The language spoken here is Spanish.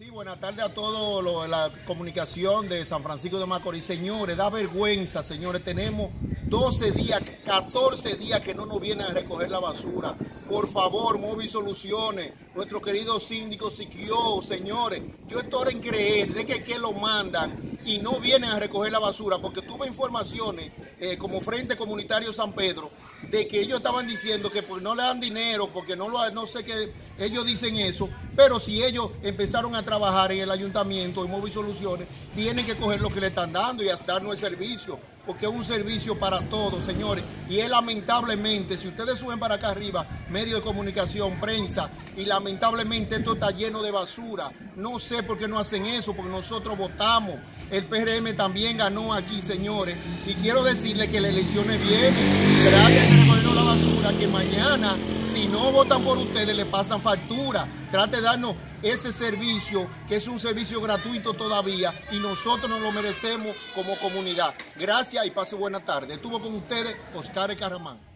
Sí, buenas tardes a todos la comunicación de San Francisco de Macorís. Señores, da vergüenza, señores. Tenemos 12 días, 14 días que no nos vienen a recoger la basura. Por favor, Móvil Soluciones, nuestro querido síndico Siquio, señores. Yo estoy en creer de que, que lo mandan y no vienen a recoger la basura, porque tuve informaciones eh, como Frente Comunitario San Pedro de que ellos estaban diciendo que pues no le dan dinero, porque no lo no sé qué, ellos dicen eso, pero si ellos empezaron a trabajar en el ayuntamiento, en Móvil Soluciones, tienen que coger lo que le están dando y darnos el servicio, porque es un servicio para todos, señores. Y es lamentablemente, si ustedes suben para acá arriba, medios de comunicación, prensa, y lamentablemente esto está lleno de basura. No sé por qué no hacen eso, porque nosotros votamos. El PRM también ganó aquí, señores. Y quiero decirles que las elecciones vienen. Gracias la basura que mañana, si no votan por ustedes, le pasan factura. Trate de darnos ese servicio, que es un servicio gratuito todavía, y nosotros nos lo merecemos como comunidad. Gracias y pase buena tarde. Estuvo con ustedes Oscar Caramán.